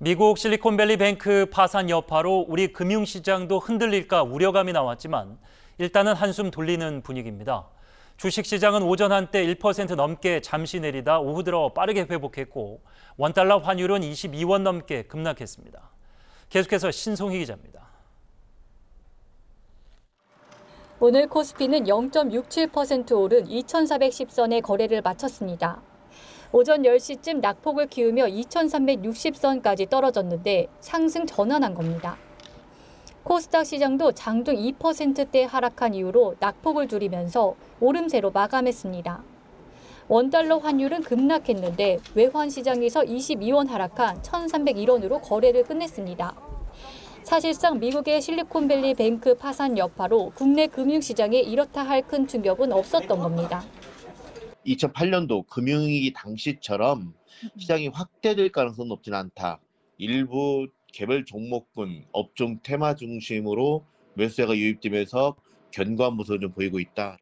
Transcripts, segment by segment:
미국 실리콘밸리 뱅크 파산 여파로 우리 금융시장도 흔들릴까 우려감이 나왔지만 일단은 한숨 돌리는 분위기입니다. 주식시장은 오전 한때 1% 넘게 잠시 내리다 오후 들어 빠르게 회복했고 원달러 환율은 22원 넘게 급락했습니다. 계속해서 신송희 기자입니다. 오늘 코스피는 0.67% 오른 2,410선의 거래를 마쳤습니다. 오전 10시쯤 낙폭을 키우며 2,360선까지 떨어졌는데 상승 전환한 겁니다. 코스닥 시장도 장중 2%대 하락한 이후로 낙폭을 줄이면서 오름세로 마감했습니다. 원달러 환율은 급락했는데 외환 시장에서 22원 하락한 1,301원으로 거래를 끝냈습니다. 사실상 미국의 실리콘밸리 뱅크 파산 여파로 국내 금융시장에 이렇다 할 큰 충격은 없었던 겁니다. 2008년도 금융위기 당시처럼 시장이 확대될 가능성은 높지는 않다. 일부 개별 종목군, 업종 테마 중심으로 매수세가 유입되면서 견고한 모습을 좀 보이고 있다.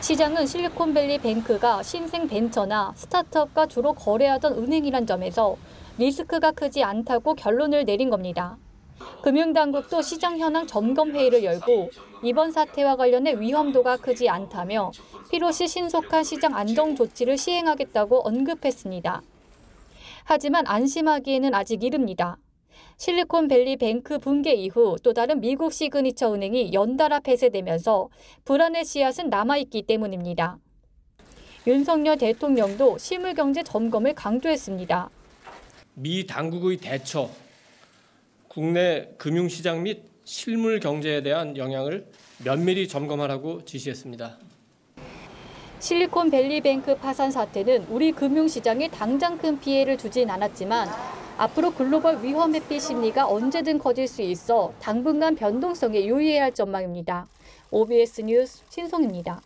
시장은 실리콘밸리 뱅크가 신생 벤처나 스타트업과 주로 거래하던 은행이란 점에서 리스크가 크지 않다고 결론을 내린 겁니다. 금융당국도 시장 현황 점검 회의를 열고 이번 사태와 관련해 위험도가 크지 않다며 필요시 신속한 시장 안정 조치를 시행하겠다고 언급했습니다. 하지만 안심하기에는 아직 이릅니다. 실리콘밸리 뱅크 붕괴 이후 또 다른 미국 시그니처 은행이 연달아 폐쇄되면서 불안의 씨앗은 남아있기 때문입니다. 윤석열 대통령도 실물경제 점검을 강조했습니다. 미 당국의 대처, 국내 금융시장 및 실물 경제에 대한 영향을 면밀히 점검하라고 지시했습니다. 실리콘밸리뱅크 파산 사태는 우리 금융시장에 당장 큰 피해를 주진 않았지만 앞으로 글로벌 위험 회피 심리가 언제든 커질 수 있어 당분간 변동성에 유의해야 할 전망입니다. OBS 뉴스 신송입니다.